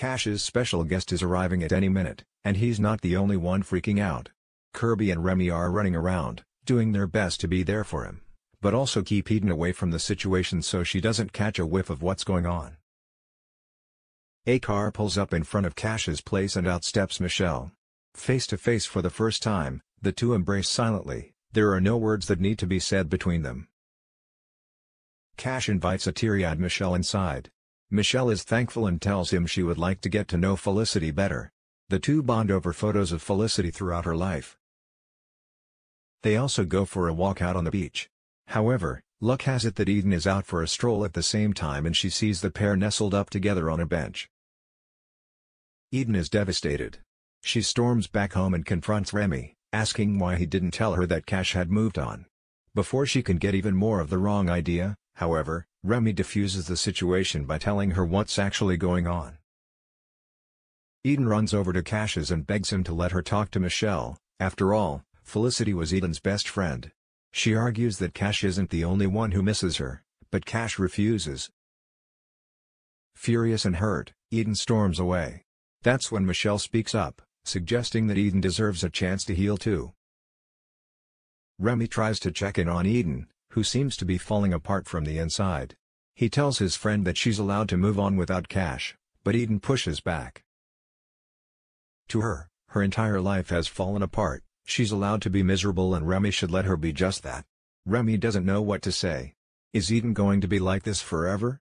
Cash's special guest is arriving at any minute, and he's not the only one freaking out. Kirby and Remy are running around, doing their best to be there for him, but also keep Eden away from the situation so she doesn't catch a whiff of what's going on. A car pulls up in front of Cash's place and out steps Michelle. Face to face for the first time, the two embrace silently, there are no words that need to be said between them. Cash invites a teary-eyed Michelle inside. Michelle is thankful and tells him she would like to get to know Felicity better. The two bond over photos of Felicity throughout her life. They also go for a walk out on the beach. However, luck has it that Eden is out for a stroll at the same time and she sees the pair nestled up together on a bench. Eden is devastated. She storms back home and confronts Remy, asking why he didn't tell her that Cash had moved on. Before she can get even more of the wrong idea, however, Remy diffuses the situation by telling her what's actually going on. Eden runs over to Cash's and begs him to let her talk to Michelle, after all, Felicity was Eden's best friend. She argues that Cash isn't the only one who misses her, but Cash refuses. Furious and hurt, Eden storms away. That's when Michelle speaks up, suggesting that Eden deserves a chance to heal too. Remy tries to check in on Eden, who seems to be falling apart from the inside. He tells his friend that she's allowed to move on without Cash, but Eden pushes back. To her, her entire life has fallen apart, she's allowed to be miserable and Remy should let her be just that. Remy doesn't know what to say. Is Eden going to be like this forever?